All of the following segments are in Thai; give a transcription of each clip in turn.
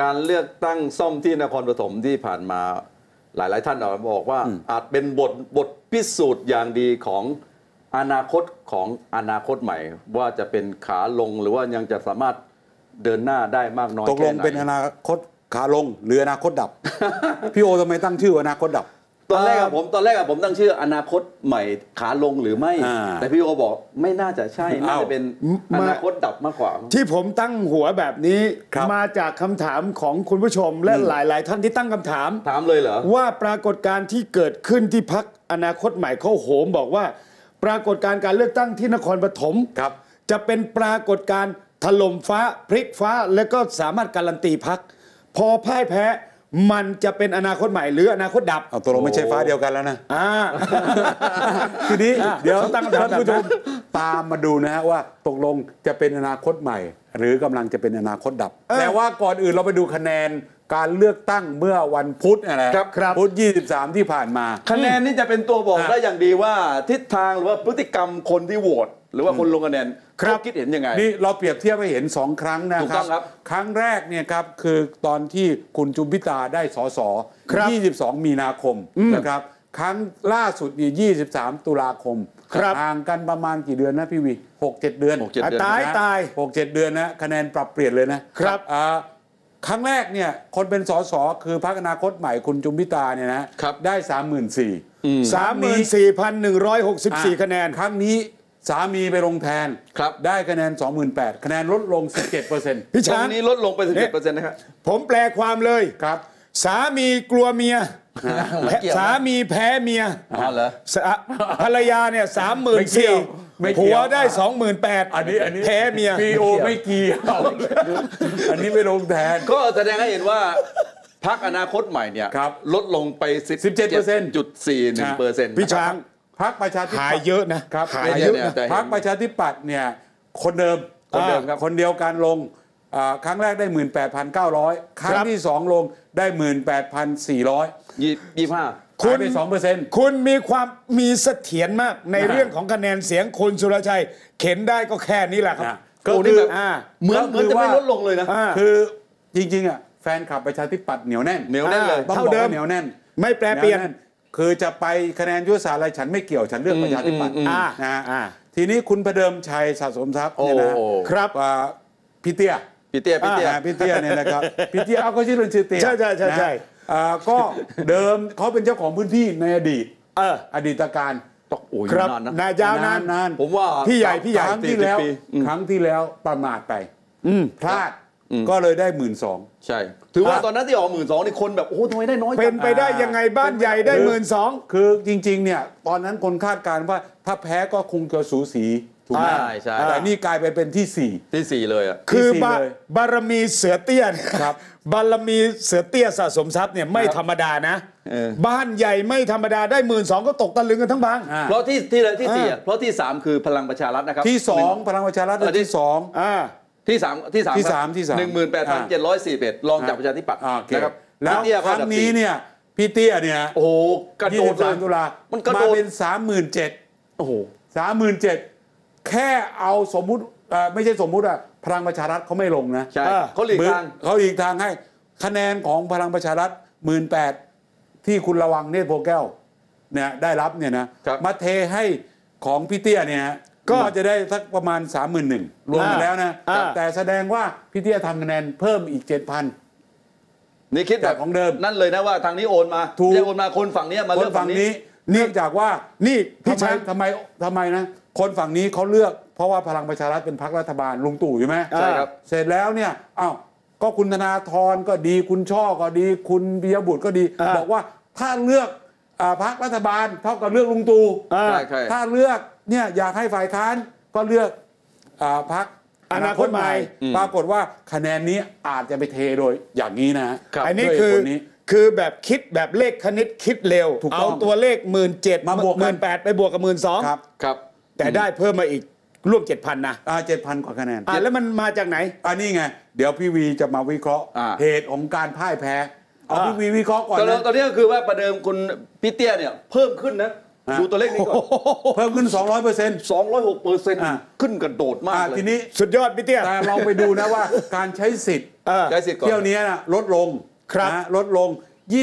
การเลือกตั้งซ่อมที่นครปฐมที่ผ่านมาหลาย ๆ ท่านออกมาบอกว่าอาจเป็นบทบทพิสูจน์อย่างดีของอนาคตของอนาคตใหม่ ว่าจะเป็นขาลงหรือว่ายังจะสามารถเดินหน้าได้มากน้อยตกลงแค่ไหนเป็นอนาคตขาลงหรืออนาคตดับ พี่โอทำไมตั้งชื่ออนาคตดับ ตอนแรกอะผมตอนแรกอะผมตั้งชื่ออนาคตใหม่ขาลงหรือไม่ อ่า แต่พี่โอบอกไม่น่าจะใช่ น่าอ้าวจะเป็นมาอนาคตดับมากกว่า ที่ผมตั้งหัวแบบนี้ครับ มาจากคำถามของคุณผู้ชมและหลาย ๆ ท่านที่ตั้งคำถาม ถามเลยเหรอ ว่าปรากฏการณ์ที่เกิดขึ้นที่พักอนาคตใหม่เขาโหมบอกว่า ปรากฏการณ์การเลือกตั้งที่นครปฐมครับ จะเป็นปรากฏการณ์ถล่มฟ้าพลิกฟ้า และก็สามารถการันตีพัก พอพ่ายแพ้ มันจะเป็นอนาคตใหม่หรืออนาคตดับเอาตกลงไม่ใช่ฟ้าเดียวกันแล้วนะอ่าทีนี้อะเดี๋ยวเขาตั้งคำถามท่านผู้ชมแบบนั้นตามมาดูนะฮะว่าตกลงจะเป็นอนาคตใหม่ หรือกำลังจะเป็นอนาคตดับ แต่ว่าก่อนอื่นเราไปดูคะแนน การเลือกตั้งเมื่อวันพุธนะนะครับครับ พุธ 23 ที่ผ่านมา คะแนนนี่จะเป็นตัวบอกอะได้อย่างดีว่าทิศทางหรือว่าพฤติกรรมคนที่โหวตหรือว่าคนลงคะแนนครับเขาคิดเห็นยังไง นี่เราเปรียบเทียบให้เห็น 2 ครั้งนะถูกคต้รัอบงครับ ครั้งแรกเนี่ยครับคือตอนที่คุณจุมพิตาได้สสครับ22 มีนาคมนะครับครั้งล่าสุดนี่23 ตุลาคมครับ ห่างกันประมาณกี่เดือนนะพี่วี6 7 เดือน หกเจ็ดอะเดือน ตายนะตาย หกเจ็ดเดือนนะคะแนนปรับเปลี่ยนเลยนะครับอ่า ครั้งแรกเนี่ยคนเป็นสสคือพรรคอนาคตใหม่คุณจุมพิตาเนี่ยนะครับได้สามหมื่นสี่สามหมื่นสี่พันหนึ่งร้อยหกสิบสี่คะแนนครั้งนี้สามีไปลงแทนครับได้คะแนน 28,000คะแนนลดลง 17เปอร์เซ็นต์พี่ตรช้างงนี้ลดลงไปถึงเนี่เจ็ยดเปอร์เซ็นต์นะครับผมแปลความเลยครับ สามีกลัวเมียไม่เกี่ยวนะสามีแพ้เมียอ๋อเหรอสาภรรยาเนี่ยสามหมื่นไม่เกี่สี่ยว ไม่เกี่ผัยววได้สองหมื่นแปดอันนี้อันนี้แพ้เมีย พีโอไม่เกี่ยว อันนี้ไปลงแทน ก็แสดงให้เห็นว่าพักอนาคตใหม่เนี่ยครับลดลงไป17%จุดสี่หนึ่งเปอร์เซ็นต์พี่ช้างพรรคประชาธิปัหาตยย์เยอะนะครับหายไม่เยใช่อะเนี่ยนะแต่พรรคประชาธิปัตย์เนี่ยคนเดิมคนเดิมครับ คนเดียวกันลงอ่าครั้งแรกได้ 18,900 ครั้งที่สองลงได้ 18,400 ยี่ยี่ห้า คุณหายไป2เปอร์เซ็นต์คุณมีความมีเสถียรมากในอ่าเรื่องของคะแนนเสียงคุณสุรชัย เข็นได้ก็แค่นี้แหละครับก็โอ้คืนี่อแบบอ่าเหมือนเหมือนจะไม่ลดลงเลยนะอ่าคือจริงๆอะแฟนคลับประชาธิปัตย์เหนียวแน่นเหนียวแน่นเลยต้องเท่าบอกเดิมว่าเหนียวแน่น ไม่แปรเปลี่ยนหวแคือจะไปคะแนนยุทธศาสตร์อะไรฉันไม่เกี่ยวฉันเลือกประชาธิปัตย์อืมอืมอ่านะฮะอ่าทีนี้คุณประเดิมชัยสะสมทรัพย์เนี่ยนะโอ้ครับว่าพี่เตี้ยพี่เตี้ยพี่เตี้ยอ่าพี่เตี้ยเนี่ยนะครับพี่เตี้ยเอาก็ชื่อเล่นชื่อเตี้ยใช่ใช่ใช่นะใช่ อ่าก็เดิมเขาเป็นเจ้าของพื้นที่ในอดีต เอออดีตการต้องโอ้ยครับนานนะนายยาวนานนานผมว่าพี่ใหญ่พี่ใหญ่ครั้งที่แล้ว40ปีอืมครั้งที่แล้วประมาทไปพลาดก็เลยได้หมื่นสอง ใช่ ถือว่าอะ ตอนนั้นที่ออกหมื่นสองนี่คนแบบโอ้โหทำไมได้น้อยจังเป็นไปได้ยังไงบ้านใหญ่ได้หมื่นสองคือจริงๆเนี่ยตอนนั้นคนคาดการณ์ว่าถ้าแพ้ก็คงจะสูสีถูกไหมใช่ใช่ แต่นี่กลายไปเป็นที่สี่ ที่สี่เลยอะ คือที่สี่บาเลยบารมีเสือเตี้ยเนี่ยครับบารมีเสือเตี้ยสะสมทรัพย์เนี่ยไม่ครับธรรมดานะเออ บ้านใหญ่ไม่ธรรมดาได้หมื่นสองก็ตกตะลึงกันทั้งบาง อ่า เพราะที่ที่เลยที่สี่อ่าอะเพราะที่สามคือพลังประชารัฐนะครับที่สองพลังประชารัฐได้เออที่ที่สอง อ่า ที่สามที่สามที่สามที่สาม หนึ่งหมื่นแปดพันเจ็ดร้อยสี่สิบเอ็ดรองจากประชาธิปัตย์อ่าโอเคนะครับแล้วพี่เตี้ยคก็รั้อันดังบนี้สี่เนี่ยพี่เตี้ยเนี่ยโอ้โหกระโดดเลย23ตุลามันกระมาโดดเป็นสามหมื่นเจ็ดโอ้โห สามหมื่นเจ็ด แค่เอาสมมุติเอ่อไม่ใช่สมมุติอะพลังประชารัฐเขาไม่ลงนะใช่เออเขาหลีกทางเขาอีกทางให้คะแนนของพลังประชารัฐหมื่นแปดที่คุณระวังเนตรโพแก้วเนี่ยได้รับเนี่ยนะครับมาเทให้ของพี่เตี้ยเนี่ยฮะก็ก็จะได้สักประมาณ 3 1 0 0 0รวมกันอ่าแล้วนะอ่าแต่แสดงว่าพี่เตี้ยทำคะแนนเพิ่มอีก 7,000นี่คิดแบจากบของเดิมนั่นเลยนะว่าทางนี้โอนมาถูกไม่ใช่โอนมาคนฝั่งเนี้ยมาคเลืนอกฝั่ฝั่งงนี้นี้ เนื่องจากว่านี่พี่ทำไมช้างทำไมทำไมนะ คนฝั่งนี้เขาเลือกเพราะว่าพลังประชารัฐเป็นพรรครัฐบาลลุงตู่ใช่ไหมใช่ครับ เสร็จแล้วเนี่ยอ้าวก็คุณธนาธรก็ดีคุณช่อก็ดี คุณปิยบุตรก็ดี อ่า บอกว่าถ้าเลือกอาพรรครัฐบาลเท่ากับเลือกลุงตู่ อ่า ใช่ใช่ ถ้าเลือกเนี่ยอยากให้ฝ่ายค้านก็เลือกอาพรรคอนาคตใหม่ ปรากฏว่าคะแนนนี้อาจจะไปเทโดยอย่างนี้นะฮะครั บ อันนี้ด้วยคือเหตุผลนี้ คือแบบคิดแบบเลขคณิตคิดเร็ว ถูกต้เอาองตัวเลขหมื่นเจ็ดมาบวกหกัมื่นน แปดไปบวกกับหมื่นสอง ครับ ครับ แต่ได้เพิ่มมาอีกร่วมเจ็ดพันนะเจ็ดพันกว่าคะแนนอะแล้วมันมาจากไหน อันนี้ไง เดี๋ยวพี่วีจะมาวิเคราะห์ อ่า เหตุของการพ่ายแพ้ เอาอ่าพี่วีวิเคราะห์ก่อนตอนนี้นะ ตอนนี้ก็คือว่าประเดิมคุณพี่เตี้ยเนี่ยเพิ่มขึ้นนะฮะ ดูตัวเลขนี้ก่อนเพิ่มขึ้น 200เปอร์เซ็นต์ 206เปอร์เซ็นต์อะ ขึ้นกระโดดมากเลย ทีนี้ สุดยอดพี่เตี้ยแต่เราไปดูนะว่า การใช้สิทธิ์เออ ใช้สิทธิ์ก่อน เที่ยวนี้นะลดลงครับนะลดลง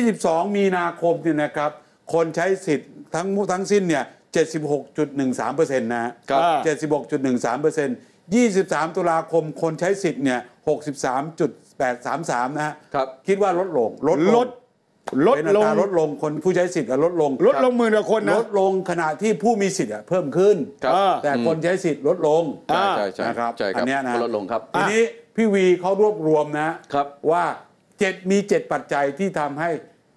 22 มีนาคมเนี่ยนะครับ คนใช้สิทธิ์ทั้งหมดทั้งสิ้นเนี่ย 76.13เปอร์เซ็นต์นะฮะครับ 76.13เปอร์เซ็นต์23 ตุลาคมคนใช้สิทธิ์เนี่ย63.833 นะฮะครับ คิดว่าลดลงลดลดลดเป็นอัลตงราลดลงคนผู้ใช้สิทธิ์อะลดลงลดลงหมื่นกว่าคนลนะดลงขณะที่ผู้มีสิทธิ์อะเพิ่มขึ้น ครับอ่า แต่คนใช้สิทธิ์ลดลง ใช่ใช่ใช่นะครับใช่คอัรับนเนี้ยนะก็ลดลงครับ ทีนี้พี่วีเขารวบรวมนะครับ ว่าเจ็ดมีเจ็ดปัจจัยที่ทำให้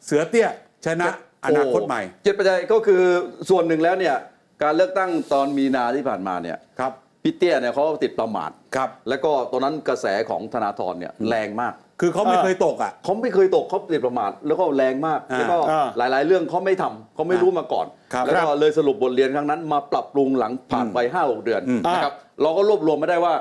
เสือเตี้ยชนะ อนาคตใหม่เจ็ดปัจจัยก็คือส่วนหนึ่งแล้วเนี่ยการเลือกตั้งตอนมีนาที่ผ่านมาเนี่ยครับพี่เตี้ยเนี่ยเขาติดประมาทครับ แล้วก็ตอนนั้นกระแสของธนาธรเนี่ยแรงมาก คือเขาไม่เออเคยตกอะเขาไม่เคยตกเขาติดประมาทแล้วก็แรงมากอ่าแล้วก็อ่าหลาย ๆ เรื่องเขาไม่ทำเขาไม่รู้มาก่อนครับแล้วก็เลยสรุปบทเรียนครั้งนั้น มาปรับปรุงหลังผ่านไปห้าหกเดือนอืมนะครับเราก็รวบรวมไม่ได้ว่า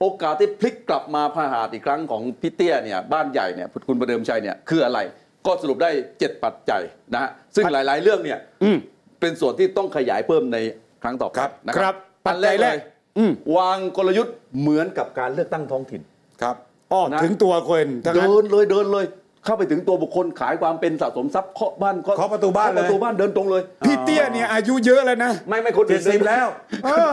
โอกาสที่พลิกกลับมาพาหาดอีกครั้งของพี่เตี้ยเนี่ยบ้านใหญ่เนี่ยคุณประเดิมชัยเนี่ยคืออะไร ก็สรุปได้เจ็ดปัจจัยนะฮะซึ่งหลาย ๆ เรื่องเนี่ยอืมเป็นส่วนที่ต้องขยายเพิ่มในครั้งต่อไปครับนะครับปัอัจนแรจักยแรเลกยอืมวางกลยุทธ์เหมือนกับการเลือกตั้งท้องถิ่นครับอ๋อนะถึงตัวคนทั้งนั้นเดินเลยเดินเลย เข้าไปถึงตัวบุคคลขายความเป็นสะสมทรัพย์เคาะบ้านเคาะประตูบ้านเลยเคประตูบ้านเดินตรงเลย พี่เตี้ยเนี่ยอายุเยอะแล้วนะ ไม่ไม่คนเจ็อื่ดนสิบแล้วเออ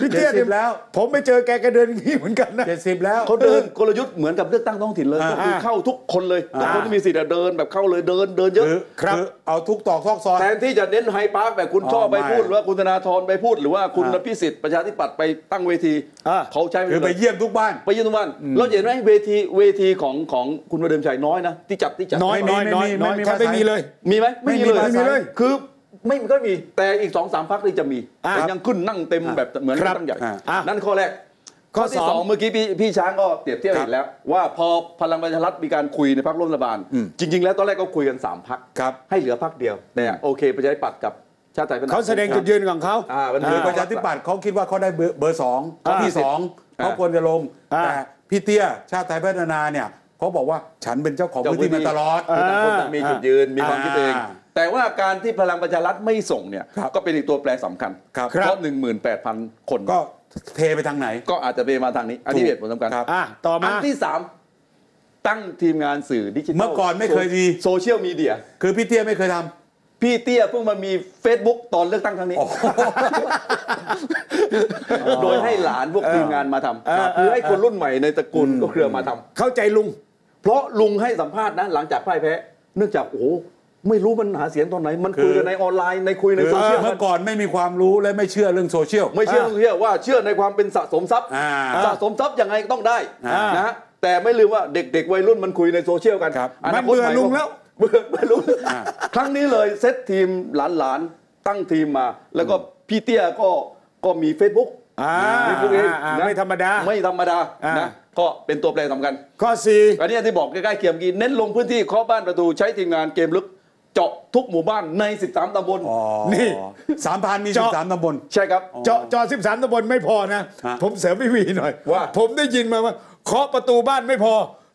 พี่เตี้ยเนี่ย70แล้ว ผมไปเจอแกแกเดินอย่างนี้เหมือนกันนะเจ็ดสิบแล้วเขาเดินกลยุทธ์เหมือนกับเลือกตั้งท้องถิ่นเลยอ่าก็คือเข้าทุกคนเลยทุกคนอ่าที่มีสิทธิ์อะเดินแบบเข้าเลยเดินเดินเยอะคือครับคือเอาทุกตอกซอกซอยแทนที่จะเน้นไฮปาร์คแบบคุณอ๋อชอบไปไม่พูดหรือว่าคุณธนาธรไปพูดหรือว่าคุณอ่าพิสิทธิ์ประชาธิปัตย์ไปตั้งเวทีอ่าเขาใช้คือไปเยี่ยมทุกบ้านไปยืนทุกวันเราเห็นไหมเวทีเวทีของของคุณประเดิมชัยน้อยนะที่จัดที่จัดน้อยไม่น้อยมีน้อยไม่มีน้อยแทบไม่ไม่มีมีเลย มีไหมไม่มีเลยไม่มีเลยคือไม่ก็มีแต่อีกสองสามพักนี่จะมีอ่าแต่ยังขึ้นนั่งเต็มแบบเหมือนครับตั้งใหญ่อ่าอ่านั่นข้อแรกข้อที่สองสองเมื่อกี้พี่พี่ช้างก็เปรียบเทียบครับอีกแล้ว ว่าพอพลังประชารัฐมีการคุยในพักร่วมรัฐบาลอืมจริง ๆ แล้วตอนแรกก็คุยกันสามพักครับให้เหลือพักเดียวแต่โอเคประชาธิปัตย์กับชาติไทยพัฒนาเขาแสดงจุดยืนของเขาอ่ามันคืออ่ประชาธิปัตย์เขาคิดว่าเขาได้เบอร์เบอร์สองเขาที่สองอ่าเขาควรจะลงอ่าแต่พี่เตี้ยชาติไทยพัฒนาเนี่ย เขาบอกว่าฉันเป็นเจ้าของพื้นที่มาตลอดคือต่างคนต่างมีจุดยืนมีความคิดเองอ่าแต่ว่าการที่พลังประชารัฐไม่ส่งเนี่ยครับก็เป็นอีกตัวแปรสำคัญครับเพราะ 18,000 คนก็เทไปทางไหน ก็อาจจะไปมาทางนี้ อันนี้ถูกเหตุผลสำคัญครับอะต่ออัมานที่สามตั้งทีมงานสื่อดิจิทัลเมื่อก่อนไม่เคยมีโซเชียลมีเดียคือพี่เตี้ยไม่เคยทำพี่เตี้ยเพิ่งมามี Facebook ตอนเลือกตั้งครั้งนี้ โดยให้หลานพวกทีมงานมาทำคือให้คนรุ่นใหม่ในตระกูลก็เครือมาทำเข้าใจลุง เพราะลุงให้สัมภาษณ์นะหลังจากพ่ายแพ้ เนื่องจากโอ้โหไม่รู้มันหาเสียงตอนไหน มันคุยกันในออนไลน์ในคุยในโซเชียลเมื่อก่อนไม่มีความรู้และไม่เชื่อเรื่องโซเชียลไม่เชื่อโซเชียลว่าเชื่อในความเป็นสะสมทรัพย์อ่าสะสมทรัพย์ยังไงก็ต้องได้อ่านนะฮะแต่ไม่ลืมว่าเด็กๆวัยรุ่นมันคุยในโซเชียลกันครับนาคตมันเบื่อใหลุงแล้วเบื่อไม่รู้ครั้งนี้เลยเซตทีมหลานๆตั้งทีมมา แล้วก็พี่เตี้ยก็ก็มี Facebook อ่ามี Facebook เองอ่านะไม่ธรรมดา ไม่ธรรมดาอ่าน นะก็เป็นตัวแปรสำคัญ ข้อสี่ อันนี้ที่บอกใกล้ๆเคียงกี้เน้นลงพื้นที่เคาะบ้านประตูใช้ทีมงานเกมลึก เจาะทุกหมู่บ้านใน 13ตำบลอ๋อนี่สามพันมีสิเจาะ บสามตำบล ใช่ครับ เจาะจอ13ตำบลไม่พอนะ ฮะ ผมเสริมพี่วีหน่อยว่าผมได้ยินมาว่าเคาะประตูบ้านไม่พอ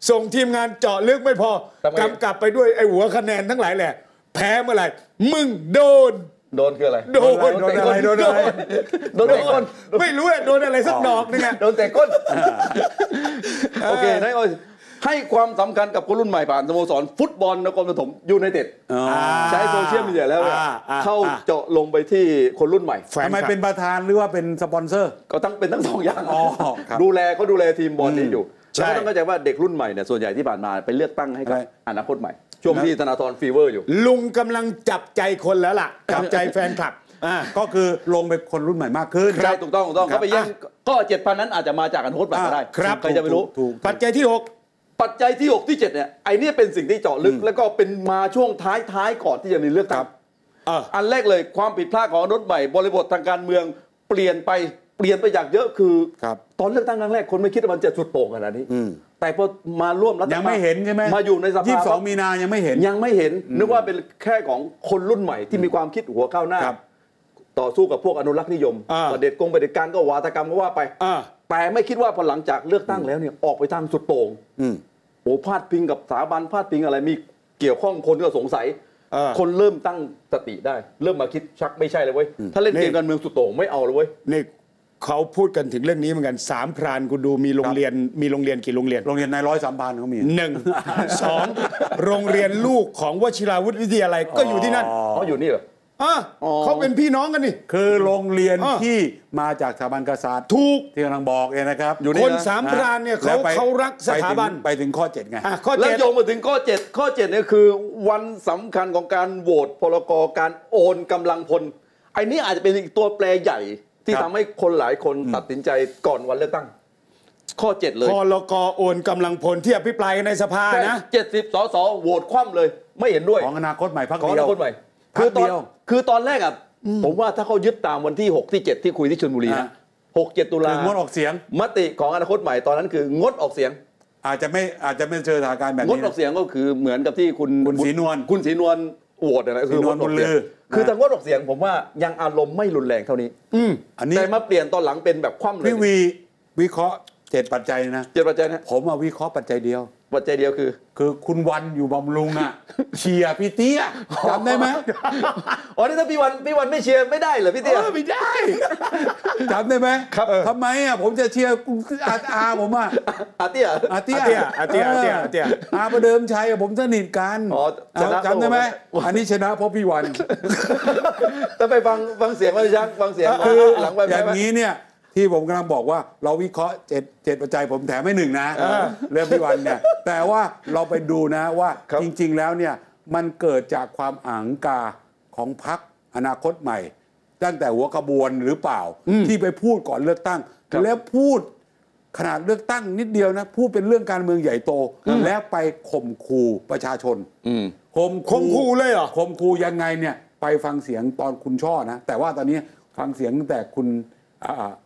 ส่งทีมงานเจาะลึกไม่พอทำไม กำกับไปด้วยไอ้หัวคะแนนทั้งหลายแหละ แพ้เมื่อไหร่มึงโดน โดนคืออะไร โดนโดนอะไรโดนอะไรโดนเตะก้นไม่รู้อะโดนอะไรสักดอกนึงอะโดนเตะก้นโอเคนายโอ้ยให้ความสำคัญกับคนรุ่นใหม่ผ่านสโมสรฟุตบอลนครปฐมยูไนเต็ดอ๋อใช้โซเชียลมีเดียแล้วเนี่ยอ่าอ่าเข้าเจาะลงไปที่คนรุ่นใหม่แฟนทำไมคลับเป็นประธานหรือว่าเป็นสปอนเซอร์ ก็ทั้งเป็นทั้งสองอย่างอ๋อครับดูแลเขาดูแลทีมบอลนี้อยู่ใช่ แล้วก็ต้องเข้าใจว่าเด็กรุ่นใหม่เนี่ยส่วนใหญ่ที่ผ่านมาไปเลือกตั้งให้กับอะไรอนาคตใหม่ ช่วงที่ธนาธร fever อยู่ ลุงกำลังจับใจคนแล้วล่ะ จับใจแฟนคลับอ่าก็คือลงไปคนรุ่นใหม่มากขึ้นใช่ถูกต้องถูกต้องครับเขาไปแย่งก็เจ็ดพันนั้นอาจจะมาจากอนาคตใหม่ก็ได้อ่าครับใครจะไปรู้ถูกปัจจัยที่หกปัจจัยที่ 6 ที่ 7 เนี่ยไอ้เนี่ยเป็นสิ่งที่เจาะลึก แล้วก็เป็นมาช่วงท้ายท้ายๆก่อนที่จะมีเลือกตั้งเอออันแรกเลยความผิดพลาดของรถใหม่ บริบททางการเมืองเปลี่ยนไป เปลี่ยนไปจากเยอะคือ ครับตอนเลือกตั้งครั้งแรกคนไม่คิดว่ามันจะสุดโต่งขนาดนี้ อืม แต่พอมาร่วมรัฐบาลยังไม่เห็นใช่ไหมมาอยู่ในสภายี่สิบสองมีนายังไม่เห็น ยังไม่เห็น นึกว่าเป็นแค่ของคนรุ่นใหม่ที่มีความคิดหัวก้าวหน้า ครับต่อสู้กับพวกอนุรักษ์นิยมอ่า ประเด็จกงประเด็จการก็วาทกรรมก็ว่าไป อ่าแต่ไม่คิดว่าพอหลังจากเลือกตั้งแล้วเนี่ยออกไปทางสุดโต่ง อืม โอ้พาดพิงกับสถาบันพาดพิงอะไรมีเกี่ยวข้องคนก็สงสัย เออ คนเริ่มตั้งสติได้ เริ่มมาคิดชักไม่ใช่เลยเว้ย ถ้าเล่นเกมนี่การเมืองสุดโต่งไม่เอาเลยเว้ย นี่ เขาพูดกันถึงเรื่องนี้เหมือนกันสามพรานกูดูมีโรงเรียนมีโรงเรียนกี่โรงเรียนโรงเรียนนายร้อยสามพันเขามีหนึ่งสองโรงเรียนลูกของวชิราวุธวิทยาลัยก็อยู่ที่นั่นอ๋ออยู่นี่เหรออะอ๋อเขาเป็นพี่น้องกันนี่คือโรงเรียนอ่าที่มาจากสถาบันกษัตริย์ถูกที่กำลังบอกเนี่ยนะครับอยู่นี่คนนะสามพรานเนี่ยเขาแล้วไปเขารักสถาบันไปถึงไปถึงข้อเจ็ดไงอะข้อแล้วเจ็ดโยงมาถึงข้อ7ข้อ7เนี่ยคือวันสำคัญของการโหวตพลกการโอนกำลังพลไอ้นี่อาจจะเป็นอีกตัวแปรใหญ่ ที่ครับทำให้คนหลายคนตัดสินใจก่อนวันเลือกตั้ง ข้อ 7 เลยพลกโอนกำลังพลที่อภิปรายในสภานะเจ็ดสิบสสโหวตคว่ำเลย ไม่เห็นด้วยของอนาคตใหม่พักของอเดียว นาคตใหม่พรคืรอคตอนเดียวคือตอนแรกอะผมว่าถ้าเขายึดตามวันที่ 6 ที่ 7 ที่คุยที่ชลบุรีอ่านะหกเจ็ดตุลาคืองดออกเสียง มติของอนาคตใหม่ตอนนั้นคืองดออกเสียง อาจจะไม่อาจจะไม่เจอสถานการณ์แบบงดนี้ออกเสียงก็คือเหมือนกับที่คุณคุณศรีนวลคุณศรีนวลโหวตนะคือศรีนวลงดออกเสียงบุญลือ คือนะทางงดออกเสียงผมว่ายังอารมณ์ไม่รุนแรงเท่านี้อันนี้แต่มาเปลี่ยนตอนหลังเป็นแบบคว่ำเลยพี่วีวิเคราะห์เจ็ดปัจจัยนะเจ็ดปัจจัยนะผมมาวิเคราะห์ปัจจัยเดียว ปัจจัยเดียวคือ คือคุณวันอยู่บำรุงอะ เชียร์พี่เตี้ยจำได้ไหมอ๋อนี่ถ้าพี่วันพี่วันไม่เชียร์ไม่ได้เหรอพี่เตี้ยเออไม่ได้จำได้ไหมครับทำไมอะผมจะเชียร์อาอาผมอะอาเตี้ยอาเตี้ยอาเตี้ยอาเตี้ยอาเตี้ยอาประเดิมชัยอะผมสนิทกันอ๋อชนะเอาจำได้ไหมโอ้โหอันนี้ชนะเพราะพี่วันแต่ไปฟังฟังเสียงมันชักฟังเสียงคือหลังไปอย่างไหมนี้เนี่ย ที่ผมกำลังบอกว่าเราวิเคราะห์เจ็ดเจ็ดปัจจัยผมแถมไม่หนึ่งนะเรื่องพี่วันเนี่ยแต่ว่าเราไปดูนะว่าครับ จริง ๆ แล้วเนี่ยมันเกิดจากความอ่างกาของพรรคอนาคตใหม่ ตั้งแต่หัวขบวนหรือเปล่า ที่ไปพูดก่อนเลือกตั้ง แล้วพูดขนาดเลือกตั้งนิดเดียวนะพูดเป็นเรื่องการเมืองใหญ่โต แล้วไปข่มขู่ประชาชนอืมข่มข่มขู่เลยเหรอ ข่มขู่ยังไงเนี่ยไปฟังเสียงตอนคุณช่อนะ แต่ว่าตอนนี้ฟังเสียงตั้งแต่คุณอ่า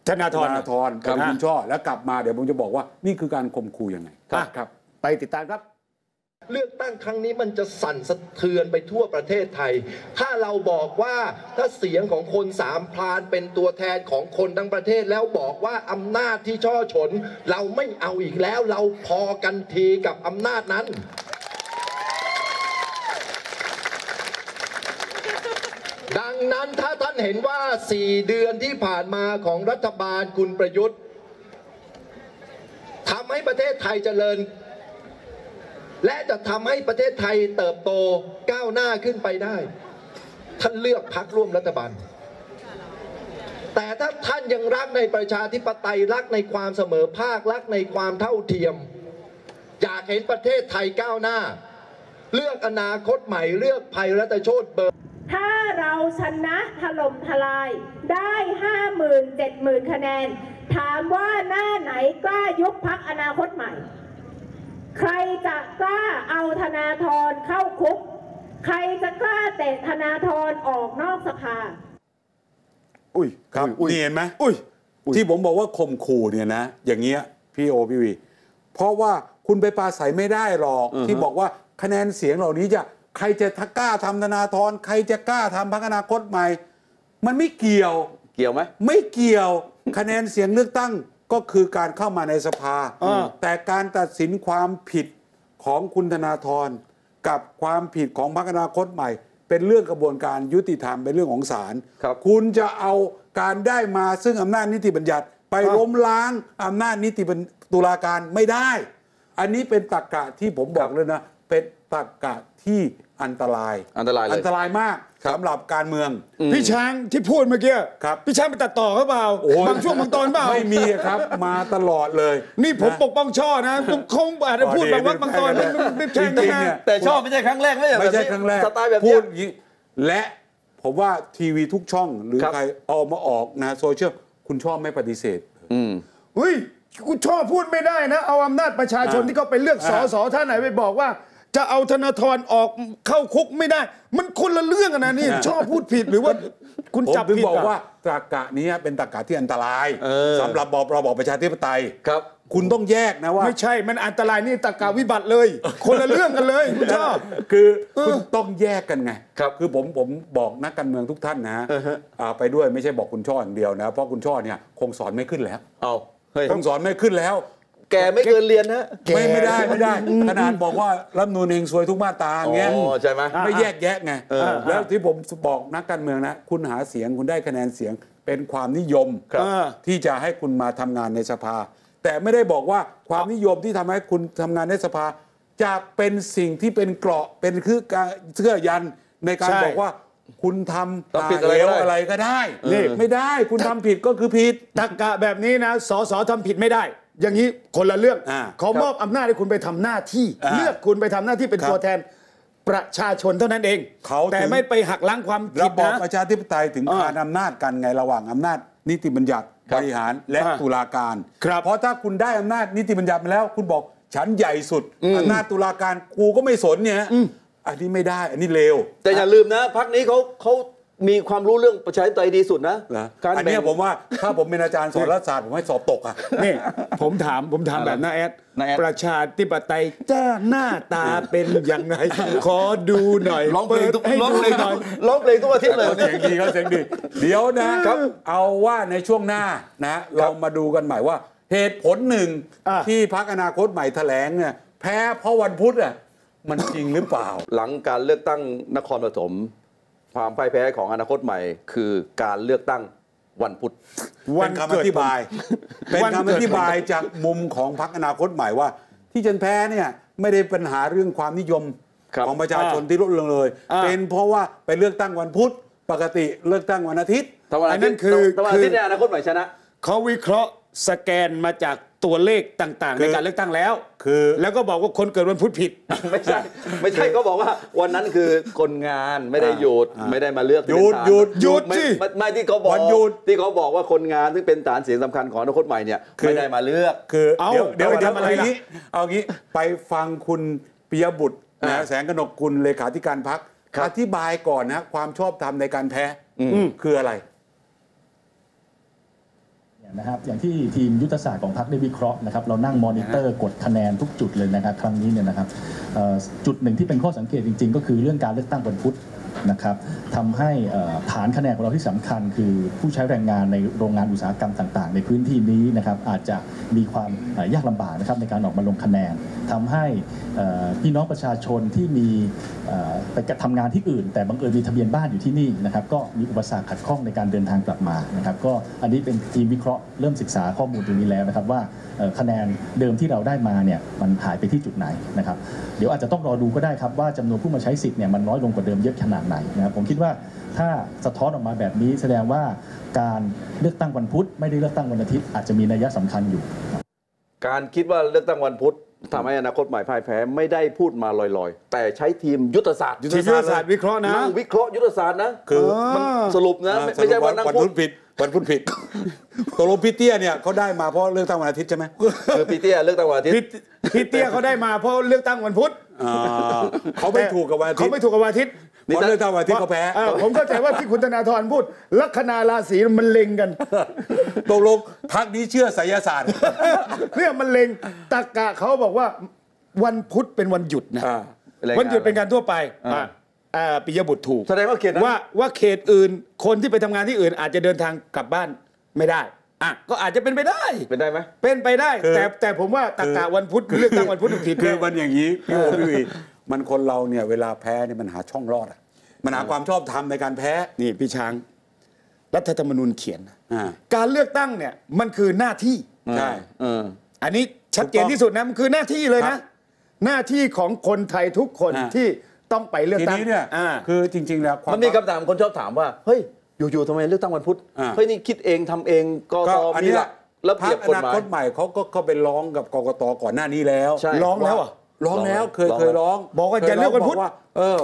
ธนาธรธนาธรครักับบคุณช่อแล้วกลับมาเดี๋ยวผมจะบอกว่านี่คือการข่มขู่ยังไงอะครับ ไปติดตามครับ เลือกตั้งครั้งนี้มันจะสั่นสะเทือนไปทั่วประเทศไทย ถ้าเราบอกว่าถ้าเสียงของคนสามพรานเป็นตัวแทนของคนทั้งประเทศแล้วบอกว่าอำนาจที่ช่อฉน เราไม่เอาอีกแล้วเราพอกันทีกับอำนาจนั้น ดัง นั้นถ้าท่านเห็นว่า 4 เดือนที่ผ่านมาของรัฐบาลคุณประยุทธ์ทำให้ประเทศไทยเจริญ และจะทำให้ประเทศไทยเติบโตก้าวหน้าขึ้นไปได้ ท่านเลือกพักร่วมรัฐบาล แต่ถ้าท่านยังรักในประชาธิปไตยรักในความเสมอภาครักในความเท่าเทียม อยากเห็นประเทศไทยก้าวหน้า เลือกอนาคตใหม่เลือกภัยรัตโชตเบอร์ ชนะถล่มทลาย ได้ห้าหมื่นเจ็ดหมื่นคะแนน ถามว่าหน้าไหนกล้ายุบพักอนาคตใหม่ ใครจะกล้าเอาธนาธรเข้าคุก ใครจะกล้าเตะธนาธรออกนอกสภา อุ้ยครับอุ้ยนี่เห็นไหมอุ้ยที่ผมบอกว่าข่มขู่เนี่ยนะ อย่างเงี้ยพี่โอพี่วี เพราะว่าคุณไปปราศัยไม่ได้หรอก ที่บอกว่าคะแนนเสียงเหล่านี้จะ ใครจะกล้าทำธนาธรใครจะกล้าทำพักอนาคตใหม่ มันไม่เกี่ยว เกี่ยวไหมไม่เกี่ยว คะแนนเสียงเลือกตั้งก็คือการเข้ามาในสภาอ่าแต่การตัดสินความผิดของคุณธนาธรกับความผิดของพรรคอนาคตใหม่ เป็นเรื่องกระบวนการยุติธรรมเป็นเรื่องของศาลครับคุณจะเอาการได้มาซึ่งอำนาจนิติบัญญัติ ไปล้มล้างอำนาจนิติบัญตุลาการไม่ได้ อันนี้เป็นตรรกะที่ผมบอกเลยนะเป็น ตรรกะที่อันตราย อันตรายเลย อันตรายมากครับ สำหรับการเมือง พี่ช้างที่พูดเมื่อกี้ครับ พี่ช้างไปตัดต่อเขาเปล่าโอ้ยบางช่วงบางตอนเปล่าไม่มีครับ มาตลอดเลยนี่ผมะปกป้องช่อนะเขาอาจจะพูดบางวักบางตอนจริไม่งๆไม่ใช่จรินะงๆเนี่ย แต่ชอบไม่ใช่ครั้งแรกไม่ใช่ไม่ใช่แบบนี้ครั้งแรกสไตล์แบบพูเนี้ดย อย่างนี้และผมว่าทีวีทุกช่องหรือครับ ใครเอามาออกนะโซเชียลคุณชอบไม่ปฏิเสธอืมเฮ้ยกูชอบพูดไม่ได้นะ เอาอำนาจประชาชนอ่าที่เขาไปเลือกสออ่าสอท่านไหนไปบอกว่า จะเอาธนาธรออกเข้าคุกไม่ได้ มันคนละเรื่องกันนะนี่ ชอบพูดผิดหรือว่าคุณผมจับถึงผิดบอกอะว่าตรรกะนี้เป็นตรรกะที่อันตรายเออสำหรับบอบระบอบประชาธิปไตยครับคุณต้องแยกนะว่า ไม่ใช่ มันอันตรายนี่ตะกาวิบัติเลย คนละเรื่องกันเลยคุณชอบคือเออคุณต้องแยกกันไงครับคือผมผมบอกนักการเมืองทุกท่านนะอือฮะอ่าไปด้วยไม่ใช่บอกคุณช่ออย่างเดียวนะ เพราะคุณช่อเนี่ยคงสอนไม่ขึ้นแล้วเอาเฮ้ยคงสอนไม่ขึ้นแล้ว แกไม่เกินเรียนนะแกไม่ไม่ได้ไม่ได้ขนาดบอกว่ารัฐธรรมนูนเองซวยทุกมาตราอย่างเงี้ยอ๋อใช่ไหมไม่แยกแยะไงเออแล้วที่ผมบอกนักการเมืองนะ คุณหาเสียงคุณได้คะแนนเสียงเป็นความนิยมครับเออที่จะให้คุณมาทำงานในสภา แต่ไม่ได้บอกว่าความนิยมที่ทำให้คุณทำงานในสภา จะเป็นสิ่งที่เป็นเกราะเป็นคือการเสื้อยันในการใช่บอกว่าคุณทำทำผิดอะไรก็ได้เหวอะไรก็ได้นี่ไม่ได้คุณทำผิดก็คือผิดตักกะแบบนี้นะสสทำผิดไม่ได้ อย่างนี้คนละเรื่องอ่าเขามอบอำนาจให้คุณไปทำหน้าที่ อ่าเลือกคุณไปทำหน้าที่เป็นครับตัวแทนประชาชนเท่านั้นเองเขาแต่ถึง ไม่ไปหักล้างความระผิดบอบนะประชาธิปไตยถึงอ่าขานอำนาจกันไงระหว่างอำนาจ นิติบัญญัติครับบริหารและอ่าตุลาการ ครับเพราะถ้าคุณได้อำนาจนิติบัญญัติมาแล้ว คุณบอกฉันใหญ่สุดอำนาจตุลาการกูก็ไม่สนเนี่ยอันนี้ไม่ได้ อันนี้เลว แต่อย่าลืมนะพักนี้เขาเขา มีความรู้เรื่องประชาธิปไตยดีสุดนะเหรอการอันเนี้ยแบ่งผมว่าถ้าผมเป็นอาจารย์สอนรัฐศาสตร์ผมให้สอบตกอะ นี่ ผมถามผมถามแบบน้าแอดน้าแอด ประชาธิปไตยจ้าหน้าตาเป็นยังไง ขอดูหน่อยร้องเพลงทุกปิดให้ร้องดูเพลงหน่อย ร้องเพลงทุกอาทิตย์เลยเขาเสียงดีเขาเสียงดี เดี๋ยวนะครับเอาว่าในช่วงหน้านะเรามาดูกันใหม่ว่า เหตุผลหนึ่งอะ ที่พักอนาคตใหม่แถลงเนี่ยแพ้เพราะวันพุธอะมันจริงหรือเปล่า หลังการเลือกตั้งนครปฐม ความพ่ายแพ้ของอนาคตใหม่ คือการเลือกตั้งวันพุธเป็นคำอธิบายเป็นวันคำเกิอดธิบายจากมุมของพรรคอนาคตใหม่ว่า ที่ฉันแพ้เนี่ยไม่ได้ปัญหาเรื่องความนิยมครับของประชาชนที่ลดลงเลยอ่าเป็นเพราะว่าไปเลือกตั้งวันพุธปกติเลือกตั้งวันอาทิตย์ถ้าวันอัอานนั้ทิตนย์คือถ้าวันอาทิตย์เนี่ยอนาคตใหม่ชนะเขาวิเคราะห์ สแกนมาจากตัวเลขต่างๆคืในอการเลือกตั้งแล้ว คือแล้วก็บอกว่าคนเกิดวันพุธผิด ไม่ใช่ ไม่ใช่เขาบอกว่าวันนั้นคือคนงานไม่ได้หยุดอ่าไม่ได้มาเลือกหยุดเป็นฐานหยุดหยุดไม่สิไม่ไม่ที่เขาบอกวันหยุดที่เขาบอกว่าคนงานซึ่งเป็นฐานเสียงสำคัญของอนาคตใหม่เนี่ยคือไม่ได้มาเลือกคือเอ้าเดี๋ยวเดี๋ยวแล้วเดี๋ยวทำอะไรเอาล่ะงี้เอางี้ไปฟังคุณปิยบุตรอ่านะแสงกนกกุลเลขาธิการพักครับอธิบายก่อนนะความชอบธรรมในการแพ้คืออะไรเนี่ยนะครับอย่างที่ทีมยุทธศาสตร์ของพรรคได้วิเคราะห์นะครับเรานั่งมอนิเตอร์กดคะแนนทุกจุดเลยนะครับครั้งนี้เนี่ยนะครับเอ่อจุดหนึ่งที่เป็นข้อสังเกตจริง ๆ ก็คือเรื่องการเลือกตั้งวันพุธ นะครับทำให้ฐานคะแนนของเราที่สำคัญ คือผู้ใช้แรงงานในโรงงานอุตสาหกรรมต่างๆ ในพื้นที่นี้นะครับอาจจะมีความยากลำบากนะครับในการออกมาลงคะแนนทำให้พี่น้องประชาชนที่มีไปทำงานที่อื่น แต่บังเอิญมีทะเบียนบ้านอยู่ที่นี่นะครับก็มีอุปสรรคขัดข้องในการเดินทางกลับมานะครับก็อันนี้เป็นทีมวิเคราะห์เริ่มศึกษาข้อมูลตรงนี้แล้วนะครับว่าคะแนนเดิมที่เราได้มาเนี่ยมันหายไปที่จุดไหนนะครับเดี๋ยวอาจจะต้องรอดูก็ได้ครับว่าจำนวนผู้มาใช้สิทธิ์เนี่ยมันน้อยลงกว่าเดิมเยอะขนาดไหนนะครับผมคิดว่าถ้าสะท้อนออกมาแบบนี้แสดงว่าการเลือกตั้งวันพุธไม่ได้เลือกตั้งวันอาทิตย์อาจจะมีนัยสำคัญอยู่ การคิดว่าเลือกตั้งวันพุธทำให้อนาคตใหม่พ่ายแพ้ไม่ได้พูดมาลอยๆ แต่ใช้ทีมยุทธศาสตร์ทีมยุทธศาสตร์วิเคราะห์นะนั่งวิเคราะห์ยุทธศาสตร์นะคือมันสรุปนะไม่ไม่ใช่ว่านั่งวันพูพุดธผิดวันพุธผิดตกลงพี่เตี้ยเนี่ยเขาได้มาเพราะเลือกตั้งวันอาทิตย์ใช่ไหมคือปีเตี้ยเลือกตั้งวันอาทิตพี่ย์พี่เตี้ยเขาได้มาเพราะเลือกตั้งวันพุธอ่าเขาไม่ถูกกับวันอาทิเขาตย์ไม่ถูกกับวันอาทิตย์ เพราะเลือกตั้งวันอาทิตย์เขาแพ้ออผมเข้าใจว่าที่คุณธนาธรพูด ลัคนาราศีมันเล็งกัน ตกลงพักนี้เชื่อไสยศาสตร์ เนี่ยมันเล็งตะกะเขาบอกว่าวันพุธเป็นวันหยุดนะ อ่าวันหยุดเป็นการทั่วไปอ่าอ่าปิยบุตรถูก แสดงว่าเขตนั้น ว่าว่าเขตอื่นคนที่ไปทำงานที่อื่น อาจจะเดินทางกลับบ้านไม่ได้อะก็อาจจะเป็นไปได้ เป็นได้ไหม เป็นไปได้ คือ แต่แต่ผมว่าตะกะวันพุธเลือกตั้งวันพุธผิดคือแน่มันอย่างนี้พี่โอพี่วีมันคนเราเนี่ยเวลาแพ้เนี่ยมันหาช่องรอดอะ มันหาความชอบธรรมในการแพ้ นี่พี่ช้าง รัฐธรรมนูญเขียนนะอ่าการเลือกตั้งเนี่ยมันคือหน้าที่ ใช่ เออ อันนี้ชัดเจนที่สุดนะมันคือหน้าที่เลยครันะ บหน้าที่ของคนไทยทุกคนอ่า ที่ต้องไปเลือกทีตั้งนี้เนี่ยอ่า คือจริง ๆ แล้วความ มันมีคำถามคนชอบถามว่า เฮ้ย อยู่ๆทำไมเลือกตั้งวันพุธ อ่า เฮ้ย นี่คิดเองทำเองกก็ตอันมีนี้หแหลัละกระพรเบียบรคกอฎนาหมายคตใหม่เขาก็เขาไปร้องกับกกตก่อนหน้านี้แล้วใช่ ร้องแล้วเหรอ ร้องแล้วเคยร้องเคยร้องบอกว่าคอย่าเลือกวันพุธบเออ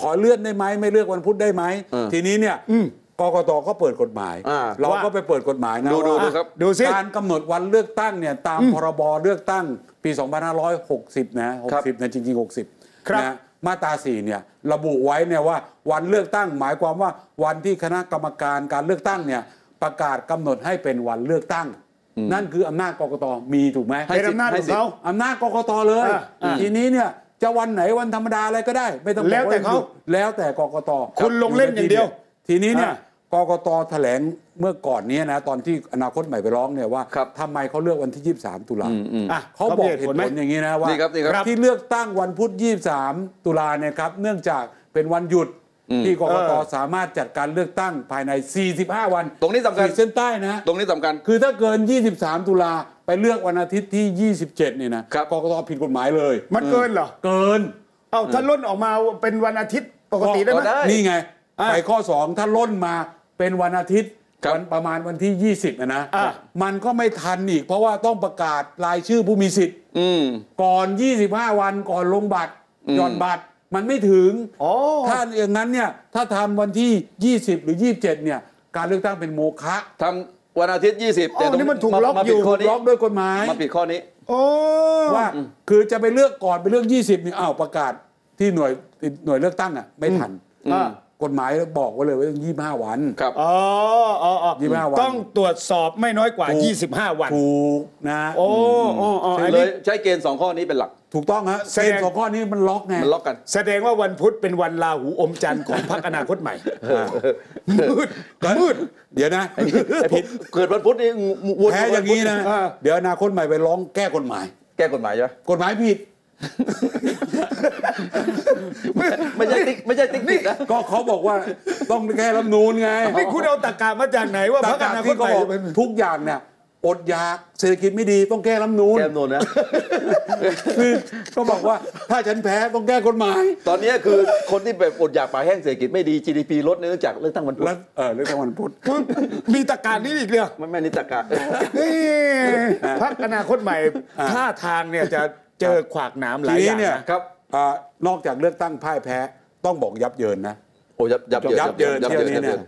ขอเลื่อนได้ไหมไม่เลือกวันพุธได้ไหมเออทีนี้เนี่ยกกตก็เปิดกฎหมายอ่าเราก็ไปเปิดกฎหมายนะดูดูว่าดูครับดูสิการกำหนดวันเลือกตั้งเนี่ยตามพรบเลือกตั้งปี 2560 นะครับ60 นะจริง ๆ 60 ครับนะมาตรา4เนี่ยระบุไว้เนี่ยว่าวันเลือกตั้งหมายความว่าวันที่คณะกรรมการการเลือกตั้งเนี่ยประกาศกำหนดให้เป็นวันเลือกตั้ง นั่นคืออำนาจกกตมีถูกไหมเป็นอำนาจของเขาอำนาจกกตเลยอ่าอ่าทีนี้เนี่ยจะวันไหนวันธรรมดาอะไรก็ได้ ไม่ต้องบอกแล้วแต่เขาหยุดแล้วแต่กกตคุณลงเล่นอย่างเดียว ทีนี้เนี่ยอ่ากกตแถลงเมื่อก่อนเนี้นะตอนที่อนาคตใหม่ไปร้องเนี่ยว่าครับทำไมเขาเลือกวันที่ 23 ตุลาอืมอืมอะเขาบอกมีเหตุผลไหผมลอย่างนี้นะว่านี่ครับนี่ครับที่เลือกตั้งวันพุธ 23 ตุลาเนี่ยครับเนื่องจากเป็นวันหยุดอืม ที่กกตเออสามารถจัดการเลือกตั้งภายใน 45 วันตรงนี้สำคัญขีดเส้นใต้นะตรงนี้สำคัญคือถ้าเกิน 23 ตุลาไปเลือกวันอาทิตย์ที่ 27 เนี่ยนะครับกกตผิดกฎหมายเลย มันเกินเหรอ เกิน เอ้าถ้าล่นออกมาเป็นวันอาทิตย์ปกติได้ไหมก็ได้นี่ไงอะไปข้อ 2 ถ้าล่นมาเป็นวันอาทิตย์ครับวันประมาณวันที่ 20นะนะอะมันก็ไม่ทันอีก เพราะว่าต้องประกาศรายชื่อผู้มีสิทธิ์อืมก่อน 25 วันก่อนลงบัตรอืมหย่อนบัตร มันไม่ถึงอ๋อถ้าอย่างนั้นเนี่ยถ้าทำวันที่ 20 หรือ 27 เนี่ย การเลือกตั้งเป็นโมฆะทำวันอาทิตย์ 20 แต่อ๋อนี่มันถูกล็อกมาอยู่ผิดข้อนี้ล็อกด้วยกฎหมายมาผิดข้อนี้โอ้ว่าคือจะไปเลือกก่อนไปเลือก 20นี่อ้าวประกาศที่หน่วยหน่วยเลือกตั้งอะไม่ทันอะกฎหมายบอกไว้เลยว่าต้อง25วันครับอ๋ออ๋ออ๋อยี่สิบห้าวันต้องตรวจสอบไม่น้อยกว่าถูก25 วันถูกนะ โอ้โอ้โอ้อันเลนี้ยใช้เกณฑ์2ข้อนี้เป็นหลัก ถูกต้องฮะแสดงเกณฑ์สองข้อนี้มันล็อกไงมันล็อกกัน แสดงว่าวันพุธเป็นวันลาหูอมจันทร์ของพรรคอนาคตใหม่มืดมืดเดี๋ยวนะไอ้ผมเกิดวันพุธนี่วนแพ้อย่างนี้นะอ่าเดี๋ยวอนาคตใหม่ไปร้องแก้กฎหมาย แก้กฎหมายใช่ไหมกฎหมายผิดไม่ใช่ติ๊กไม่ใช่ติ๊กติ๊กนะก็เขาบอกว่าต้องแก้รัฐธรรมนูนไงนี่คุณเอาตะกามาจากไหนว่าแต่พรรคอการนาคที่ตเขาใหม่บอกเป็นทุกอย่างเนี่ย อดอยากเศรษฐกิจไม่ดีต้องแก้รัฐธรรมนูนแก้มนนนะ คือก็บอกว่าถ้าฉันแพ้ต้องแก้กฎหมาย ตอนนี้คือคนที่แบบอดอยากปากแห้งเศรษฐกิจไม่ดี GDP ลดเนื่องจากเลือกตั้งวันพุธแล้วเออเรื่องวันพุธคุณมีตะการนี้อีกเนี่ยไม่ไม่นิตกะ นี่พรรคอนาคตใหม่ท่าทางเนี่ยจะเจอขวากหนามหลายทีอนี้ย่างเนี่ยนะครับ อ่านอกจากเลือกตั้งพ่ายแพ้ต้องบอกยับเยินนะ โอ้ยับยับเยินยับเยินเที่ยวนี้เนี่ย